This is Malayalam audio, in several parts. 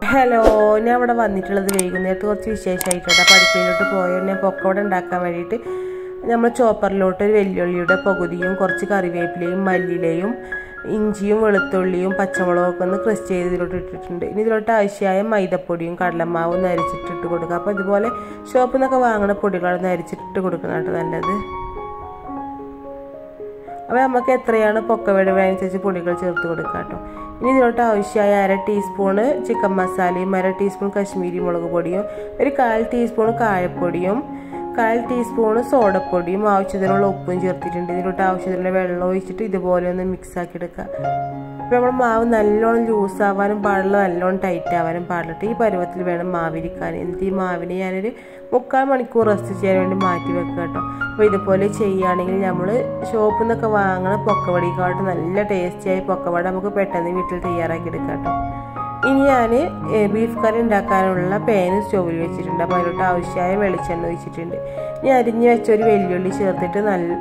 ഹലോ ഞാൻ ഇവിടെ വന്നിട്ടുള്ളത് വൈകുന്നേരത്ത് കുറച്ച് വിശേഷമായിട്ടുണ്ട് അപ്പോൾ അടുക്കളയിലോട്ട് പോയോ. ഞാൻ പൊക്കവട ഉണ്ടാക്കാൻ വേണ്ടിയിട്ട് നമ്മൾ ചോപ്പറിലോട്ട് ഒരു വെല്ലുള്ളിയുടെ പകുതിയും കുറച്ച് കറിവേപ്പിലയും മല്ലിയിലയും ഇഞ്ചിയും വെളുത്തുള്ളിയും പച്ചമുളകും ഒക്കെ ഒന്ന് ക്രഷ് ചെയ്ത് ഇതിലോട്ട് ഇട്ടിട്ടുണ്ട്. ഇനി ഇതിലോട്ട് ആവശ്യമായ മൈദപ്പൊടിയും കടലമാവും നരിച്ചിട്ടിട്ട് കൊടുക്കുക അപ്പോൾ ഇതുപോലെ ഷോപ്പിൽ നിന്നൊക്കെ വാങ്ങുന്ന പൊടികൾ നരിച്ചിട്ട് കൊടുക്കുന്നതാണ് നല്ലത്. അപ്പോൾ നമുക്ക് എത്രയാണ് പൊക്കവട അനുസരിച്ച് പൊടികൾ ചേർത്ത് കൊടുക്കുക കേട്ടോ ഇനി ഇതിലോട്ട് ആവശ്യമായ അര ടീസ്പൂണ് ചിക്കൻ മസാലയും അര ടീസ്പൂൺ കശ്മീരി മുളക് പൊടിയും ഒരു കാൽ ടീസ്പൂൺ കായപ്പൊടിയും കാൽ ടീസ്പൂണ് സോഡപ്പൊടിയും ആവശ്യത്തിനുള്ള ഉപ്പും ചേർത്തിട്ടുണ്ട്. ഇതിലോട്ട് ആവശ്യത്തിനുള്ള വെള്ളം ഒഴിച്ചിട്ട് ഇതുപോലെ ഒന്ന് മിക്സ് ആക്കി എടുക്കുക അപ്പോൾ നമ്മൾ മാവ് നല്ലോണം ലൂസ് ആവാനും പാടില്ല നല്ലോണം ടൈറ്റ് ആവാനും പാടില്ല. ഈ പരുവത്തിൽ വേണം മാവിരിക്കാൻ. എന്നിട്ട് ഈ മാവിനെ ഞാനൊരു മുക്കാൽ മണിക്കൂർ റെസ്റ്റ് ചെയ്യാൻ വേണ്ടി മാറ്റി വെക്കുക കേട്ടോ. അപ്പോൾ ഇതുപോലെ ചെയ്യുകയാണെങ്കിൽ നമ്മൾ ഷോപ്പിൽ നിന്നൊക്കെ വാങ്ങണ പൊക്കവടിക്കാട്ട് നല്ല ടേസ്റ്റിയായി പൊക്കവട നമുക്ക് പെട്ടെന്ന് വീട്ടിൽ തയ്യാറാക്കി എടുക്കാം കേട്ടോ. ഇനി ഞാൻ ബീഫ് കറി ഉണ്ടാക്കാനുള്ള പാന് സ്റ്റോവിൽ വെച്ചിട്ടുണ്ട്. അപ്പോൾ അതിലോട്ട് ആവശ്യമായ വെളിച്ചെണ്ണ ഒഴിച്ചിട്ടുണ്ട്. ഇനി അരിഞ്ഞ് വെച്ചൊരു വെല്ലുള്ളി ചേർത്തിട്ട് നല്ല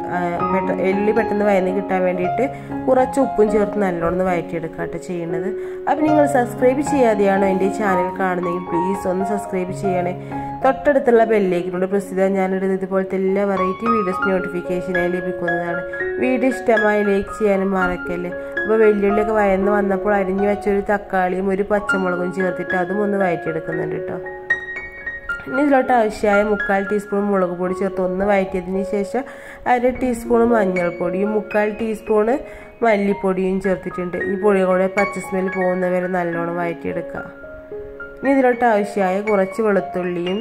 എള്ളി പെട്ടെന്ന് വയന്ന് കിട്ടാൻ വേണ്ടിയിട്ട് കുറച്ച് ഉപ്പും ചേർത്ത് നല്ലോണം വയറ്റിയെടുക്കാട്ട് കേട്ടോ ചെയ്യുന്നത് അപ്പോൾ നിങ്ങൾ സബ്സ്ക്രൈബ് ചെയ്യാതെയാണോ എന്റെ ചാനൽ കാണുന്നതെങ്കിൽ പ്ലീസ് ഒന്ന് സബ്സ്ക്രൈബ് ചെയ്യണേ. തൊട്ടടുത്തുള്ള ബെല്ലേക്കിലൂടെ പ്രസിദ്ധ ഞാനിടുന്നത് ഇതുപോലത്തെ എല്ലാ വെറൈറ്റി വീഡിയോസ് നോട്ടിഫിക്കേഷനായി ലഭിക്കുന്നതാണ്. വീഡിയോ ഇഷ്ടമായി ലൈക്ക് ചെയ്യാനും മറക്കല്ലേ. അപ്പോൾ വെല്ലുള്ളിയൊക്കെ വയന്ന് വന്നപ്പോൾ അരിഞ്ഞു വെച്ചൊരു തക്കാളിയും ഒരു പച്ചമുളകും ചേർത്തിട്ട് അതും ഒന്ന് വയറ്റിയെടുക്കുന്നുണ്ട് കേട്ടോ. ഇനി ഇതിലോട്ട് ആവശ്യമായ മുക്കാൽ ടീസ്പൂൺ മുളക് പൊടി ചേർത്ത് ഒന്ന് വയറ്റിയതിന് ശേഷം അര ടീസ്പൂൺ മഞ്ഞൾപ്പൊടിയും മുക്കാൽ ടീസ്പൂണ് മല്ലിപ്പൊടിയും ചേർത്തിട്ടുണ്ട്. ഈ പൊടികളുടെ പച്ച സ്മെൽ പോകുന്നവരെ നല്ലോണം വയറ്റിയെടുക്കുക. ഇനി ഇതിലോട്ട് ആവശ്യമായ കുറച്ച് വെളുത്തുള്ളിയും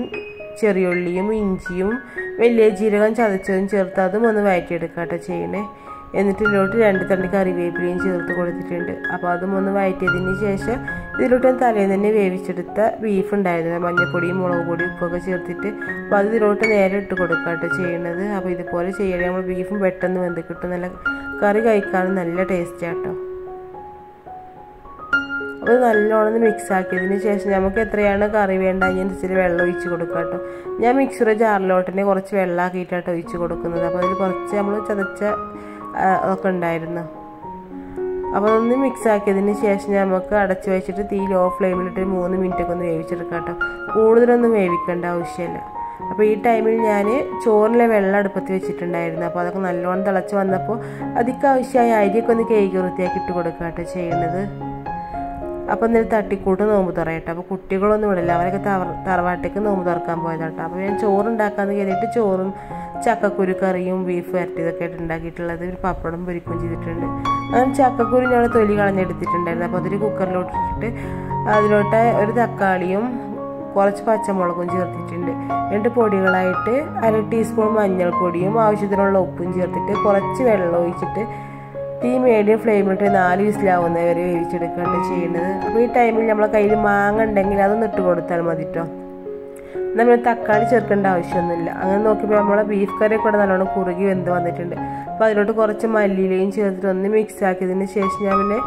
ചെറിയുള്ളിയും ഇഞ്ചിയും വലിയ ജീരകം ചതച്ചതും ചേർത്ത് അതും ഒന്ന് വയറ്റിയെടുക്കുക കേട്ടോ ചെയ്യണേ. എന്നിട്ട് ഇതിലോട്ട് രണ്ട് തണ്ടി കറിവേപ്പിലയും ചേർത്ത് കൊടുത്തിട്ടുണ്ട്. അപ്പോൾ അതും ഒന്ന് വയറ്റിയതിന് ശേഷം ഇതിലോട്ട് തലേന്ന് തന്നെ വേവിച്ചെടുത്ത ബീഫ് ഉണ്ടായിരുന്നു. മഞ്ഞൾപ്പൊടിയും മുളക് പൊടിയും ഉപ്പൊക്കെ ചേർത്തിട്ട് അപ്പോൾ അത് ഇതിലോട്ട് നേരെ ഇട്ട് കൊടുക്കാട്ടോ ചെയ്യണത്. അപ്പോൾ ഇതുപോലെ ചെയ്യണേ നമ്മൾ ബീഫും പെട്ടെന്ന് വെന്ത് കിട്ടും നല്ല കറി കഴിക്കാനും നല്ല ടേസ്റ്റ് ആട്ടോ. അപ്പോൾ നല്ലോണം മിക്സ് ആക്കിയതിന് ശേഷം നമുക്ക് എത്രയാണ് കറി വേണ്ട അതിനനുസരിച്ച് വെള്ളം ഒഴിച്ച് കൊടുക്കുക കേട്ടോ. ഞാൻ മിക്സർ ജാറിലോട്ട് തന്നെ കുറച്ച് വെള്ളമാക്കിയിട്ടാണ് ഒഴിച്ച് കൊടുക്കുന്നത്. അപ്പോൾ അതിൽ കുറച്ച് നമ്മൾ ചതച്ച ഒക്കെ ഉണ്ടായിരുന്നു. അപ്പോൾ ഒന്ന് മിക്സ് ആക്കിയതിന് ശേഷം നമുക്ക് അടച്ചു വെച്ചിട്ട് തീ ലോ ഫ്ലെയിമിലിട്ട് മൂന്ന് മിനിറ്റ് ഒക്കെ ഒന്ന് വേവിച്ചെടുക്കാം കേട്ടോ. കൂടുതലൊന്നും വേവിക്കേണ്ട ആവശ്യമില്ല. അപ്പോൾ ഈ ടൈമിൽ ഞാൻ ചോറിലെ വെള്ളം അടുപ്പത്ത് വെച്ചിട്ടുണ്ടായിരുന്നു. അപ്പോൾ അതൊക്കെ നല്ലോണം തിളച്ച് വന്നപ്പോൾ അതിക്ക് അരിയൊക്കെ ഒന്ന് കേക്ക് വൃത്തിയാക്കി ഇട്ട് കൊടുക്കുക കേട്ടോ ചെയ്യുന്നത് അപ്പം എന്തെങ്കിലും തട്ടിക്കൂട്ട് നോമ്പ് തുറയട്ടെ. അപ്പോൾ കുട്ടികളൊന്നും വിടില്ല അവരൊക്കെ തറവാട്ടേക്ക് നോമ്പ് തുറക്കാൻ പോയതാട്ടോ. അപ്പോൾ ഞാൻ ചോറുണ്ടാക്കാന്ന് കരുതിയിട്ട് ചോറും ചക്കക്കുരു കറിയും ബീഫ് വരട്ടിയതൊക്കെ ആയിട്ട് ഉണ്ടാക്കിയിട്ടുള്ളത്. ഒരു പപ്പടം പൊരിക്കുകയും ചെയ്തിട്ടുണ്ട്. അങ്ങനെ ചക്കക്കുരു ഞങ്ങൾ തൊലി കളഞ്ഞെടുത്തിട്ടുണ്ടായിരുന്നു. അപ്പോൾ അതൊരു കുക്കറിലോട്ടിട്ട് അതിലോട്ട് ഒരു തക്കാളിയും കുറച്ച് പച്ചമുളകും ചേർത്തിട്ടുണ്ട്. രണ്ട് പൊടികളായിട്ട് അര ടീസ്പൂൺ മഞ്ഞൾപ്പൊടിയും ആവശ്യത്തിനുള്ള ഉപ്പും ചേർത്തിട്ട് കുറച്ച് വെള്ളം ഒഴിച്ചിട്ട് തീ മീഡിയം ഫ്ലെയിമിലിട്ട് നാല് വിസിലാവുന്ന വരെ വേവിച്ചെടുക്കുകയാണ് ചെയ്യുന്നത് അപ്പോൾ ഈ ടൈമിൽ നമ്മളെ കയ്യിൽ മാങ്ങ ഉണ്ടെങ്കിൽ അതൊന്ന് ഇട്ട് കൊടുത്താൽ മതി കേട്ടോ നമ്മൾ തക്കാളി ചേർക്കേണ്ട ആവശ്യമൊന്നുമില്ല. അങ്ങനെ നോക്കിയപ്പോൾ നമ്മളെ ബീഫ് കറി കൂടെ നല്ലോണം കുറുകി വെന്ത് വന്നിട്ടുണ്ട്. അപ്പോൾ അതിലോട്ട് കുറച്ച് മല്ലിയിലയും ചേർത്തിട്ട് ഒന്ന് മിക്സ് ആക്കിയതിന് ശേഷം ഞാൻ പിന്നെ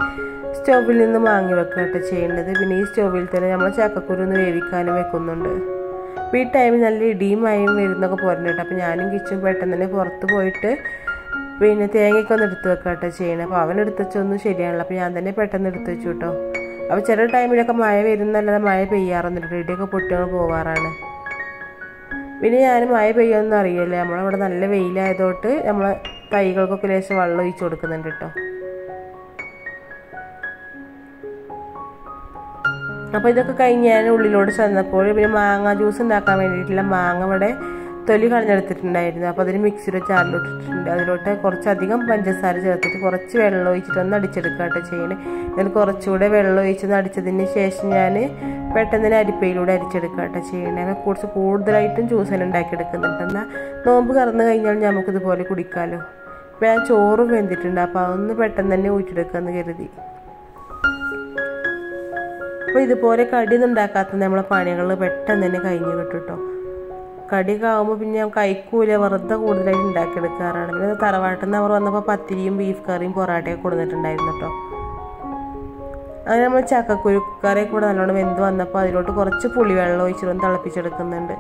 സ്റ്റോവിൽ നിന്ന് വാങ്ങി വെക്കുകട്ടോ ചെയ്യേണ്ടത് പിന്നെ ഈ സ്റ്റോവിൽ തന്നെ നമ്മൾ ചക്കക്കുരു ഒന്ന് വേവിക്കാനും വെക്കുന്നുണ്ട്. അപ്പോൾ ഈ ടൈമിൽ നല്ല ഇടിയും മഴയും വരുന്നൊക്കെ പോരുന്നുണ്ട് അപ്പോൾ ഞാനും കിച്ചും പെട്ടെന്ന് തന്നെ പുറത്ത് പോയിട്ട് പിന്നെ തേങ്ങയൊക്കെ എടുത്ത് വെക്കുക കേട്ടോ ചെയ്യണം. അപ്പോൾ അവൻ എടുത്ത് വെച്ചൊന്നും ശരിയാണല്ലോ അപ്പോൾ ഞാൻ തന്നെ പെട്ടെന്ന് എടുത്ത് വെച്ചു കേട്ടോ. അപ്പോൾ ചില ടൈമിലൊക്കെ മഴ വരുന്നല്ലാതെ മഴ പെയ്യാറൊന്നുമില്ല ഇടിയൊക്കെ പൊട്ടികൾ പോവാറാണ്. പിന്നെ ഞാൻ മഴ പെയ്യുമെന്ന് അറിയില്ല. നമ്മളിവിടെ നല്ല വെയിലായതുകൊണ്ട് നമ്മൾ തൈകൾക്കൊക്കെ ലേശം വെള്ളം ഒഴിച്ചു കൊടുക്കുന്നുണ്ട് കേട്ടോ. അപ്പോൾ ഇതൊക്കെ കഴിഞ്ഞ് ഞാൻ ഉള്ളിലോട്ട് ചെന്നപ്പോൾ പിന്നെ മാങ്ങ ജ്യൂസ് ഉണ്ടാക്കാൻ വേണ്ടിയിട്ടുള്ള മാങ്ങ ഇവിടെ തൊലി കളഞ്ഞെടുത്തിട്ടുണ്ടായിരുന്നു. അപ്പോൾ അതിന് മിക്സിയുടെ ചാറിലിട്ടിട്ടുണ്ട് അതിലോട്ട് കുറച്ചധികം പഞ്ചസാര ചേർത്തിട്ട് കുറച്ച് വെള്ളം ഒഴിച്ചിട്ട് ഒന്ന് അടിച്ചെടുക്കാട്ടോ ചെയ്യണേ. എന്നിട്ട് കുറച്ചുകൂടെ വെള്ളം ഒഴിച്ചൊന്ന് അടിച്ചതിന് ശേഷം ഞാൻ പെട്ടെന്ന് തന്നെ അരിപ്പയിലൂടെ അരിച്ചെടുക്കാട്ടോ ചെയ്യണേ. അപ്പോൾ കുറച്ച് കൂടുതലായിട്ടും ജ്യൂസ് തന്നെ ഉണ്ടാക്കിയെടുക്കുന്നുണ്ട്. എന്നാൽ നോമ്പ് കറന്നു കഴിഞ്ഞാൽ നമുക്കിതുപോലെ കുടിക്കാമല്ലോ അപ്പോൾ ഞാൻ ചോറ് വെന്തിട്ടുണ്ട്. അപ്പോൾ അതൊന്ന് പെട്ടെന്ന് തന്നെ ഊറ്റിയെടുക്കാമെന്ന് കരുതി. അപ്പോൾ ഇതുപോലെ കടിയൊന്നും ഉണ്ടാക്കാത്ത നമ്മളെ പണികൾ പെട്ടെന്ന് തന്നെ കഴിഞ്ഞ് കിട്ടും കേട്ടോ കടിയൊക്കെ ആകുമ്പോൾ പിന്നെ ഞാൻ കഴിക്കൂല. വെറുതെ കൂടുതലായിട്ട് ഉണ്ടാക്കിയെടുക്കാറാണ്. പിന്നെ തറവാട്ടിൽ നിന്ന് അവർ വന്നപ്പോൾ പത്തിരിയും ബീഫ് കറിയും പൊറാട്ടയൊക്കെ കൊടുത്തിട്ടുണ്ടായിരുന്നു കേട്ടോ അങ്ങനെ നമ്മൾ ചക്കക്കുരു കറിയൊക്കെ കൂടെ നല്ലോണം വെന്ത് വന്നപ്പോൾ അതിലോട്ട് കുറച്ച് പുളിവെള്ളം ഒഴിച്ചിട്ടൊന്ന് തിളപ്പിച്ചെടുക്കുന്നുണ്ട്.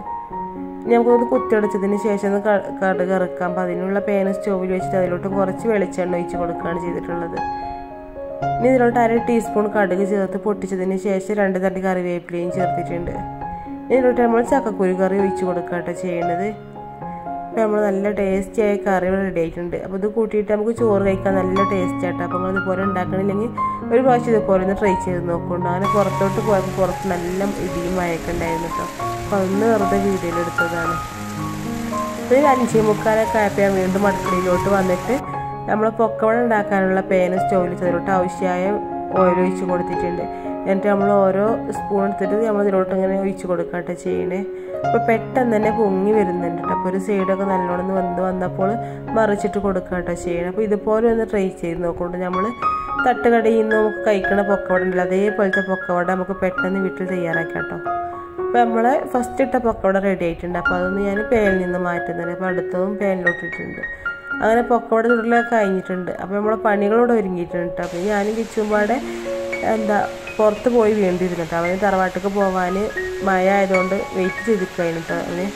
നമുക്കത് കുത്തിയടച്ചതിന് ശേഷം കടുക് ഇറക്കാം അപ്പോൾ അതിനുള്ള പേന സ്റ്റോവിൽ വെച്ചിട്ട് അതിലോട്ട് കുറച്ച് വെളിച്ചെണ്ണ ഒഴിച്ച് കൊടുക്കുകയാണ് ചെയ്തിട്ടുള്ളത്. ഇനി ഇതിലോട്ട് അര ടീസ്പൂൺ കടുക് ചേർത്ത് പൊട്ടിച്ചതിന് ശേഷം രണ്ട് തട്ടി കറിവേപ്പിലയും ചേർത്തിട്ടുണ്ട്. ഇതിലോട്ട് നമ്മൾ ചക്കക്കുരു കറി ഒഴിച്ച് കൊടുക്കാട്ടെ ചെയ്യണത്. അപ്പോൾ നമ്മൾ നല്ല ടേസ്റ്റി ആയ കറി റെഡി ആയിട്ടുണ്ട്. അപ്പോൾ ഇത് കൂട്ടിയിട്ട് നമുക്ക് ചോറ് കഴിക്കാൻ നല്ല ടേസ്റ്റ് ആട്ടോ. അപ്പോൾ നമ്മൾ ഇതുപോലെ ഉണ്ടാക്കണില്ലെങ്കിൽ ഒരു പ്രാവശ്യം ഇതുപോലെ ഒന്ന് ട്രൈ ചെയ്ത് നോക്കുന്നുണ്ട്. അങ്ങനെ പുറത്തോട്ട് പോയപ്പോൾ പുറത്ത് നല്ല ഇടിയും മഴയൊക്കെ ഉണ്ടായിരുന്നു കേട്ടോ അപ്പോൾ അതൊന്ന് വെറുതെ വീഡിയോയിൽ എടുത്തതാണ്. ഒരു അഞ്ചേ മുക്കാലൊക്കെ ആയപ്പോൾ ഞാൻ വീണ്ടും അടുക്കളയിലോട്ട് വന്നിട്ട് നമ്മൾ പൊക്കവട ഉണ്ടാക്കാനുള്ള പേന സ്റ്റോവിൽ ചെറുട്ട് ആവശ്യമായ ഓയിൽ ഒഴിച്ച് കൊടുത്തിട്ടുണ്ട്. എന്നിട്ട് നമ്മൾ ഓരോ സ്പൂൺ എടുത്തിട്ട് നമ്മൾ ഇതിലോട്ട് ഇങ്ങനെ ഒഴിച്ച് കൊടുക്കട്ടെ ചെയ്യണേ. അപ്പോൾ പെട്ടെന്ന് തന്നെ പൊങ്ങി വരുന്നുണ്ട് കേട്ടോ. അപ്പോൾ ഒരു സൈഡൊക്കെ നല്ലോണം വന്ന് വന്നപ്പോൾ മറിച്ചിട്ട് കൊടുക്കട്ടെ ചെയ്യണം. അപ്പോൾ ഇതുപോലെ ഒന്ന് ട്രൈ ചെയ്ത് നോക്കൊണ്ട് നമ്മൾ തട്ടുകടയിൽ നിന്ന് നമുക്ക് കഴിക്കണ പൊക്കവട ഉണ്ടല്ലോ അതേപോലത്തെ പൊക്കവട നമുക്ക് പെട്ടെന്ന് വീട്ടിൽ തയ്യാറാക്കാം കേട്ടോ. അപ്പോൾ നമ്മൾ ഫസ്റ്റ് ഇട്ട പൊക്കവട റെഡി ആയിട്ടുണ്ട്. അപ്പോൾ അതൊന്ന് ഞാൻ പേനിൽ നിന്ന് മാറ്റുന്നുണ്ട്. അപ്പോൾ അടുത്തതും പേനിലോട്ടിട്ടുണ്ട് അങ്ങനെ പൊക്കവട ചുടലൊക്കെ കഴിഞ്ഞിട്ടുണ്ട്. അപ്പോൾ നമ്മളെ പണികളോട് ഒരുങ്ങിയിട്ടുണ്ട് അപ്പോൾ ഞാനും കിച്ചുമ്പാടെ എന്താ പുറത്ത് പോയി വേണ്ടിയിരുന്നു കേട്ടോ. അവന് തറവാട്ടിക്ക് പോകാൻ മഴ ആയതുകൊണ്ട് വെയിറ്റ് ചെയ്തിരിക്കുകയാണ് കേട്ടോ അവന്.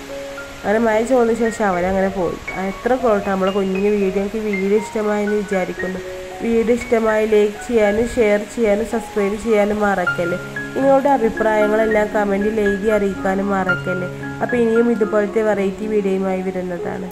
അങ്ങനെ മഴ ചോദിച്ച ശേഷം അവനങ്ങനെ പോയി. എത്ര കൊള്ളട്ടെ നമ്മളെ കുഞ്ഞു വീഡിയോ എനിക്ക് വീഡിയോ ഇഷ്ടമായെന്ന് വിചാരിക്കുന്നു. വീട് ഇഷ്ടമായി ലൈക്ക് ചെയ്യാനും ഷെയർ ചെയ്യാനും സബ്സ്ക്രൈബ് ചെയ്യാനും മറക്കല്ലേ. നിങ്ങളുടെ അഭിപ്രായങ്ങളെല്ലാം കമന്റിൽ എഴുതി അറിയിക്കാനും മറക്കല്ലേ. അപ്പോൾ ഇനിയും ഇതുപോലത്തെ വെറൈറ്റി വീഡിയോയുമായി വരുന്നതാണ്.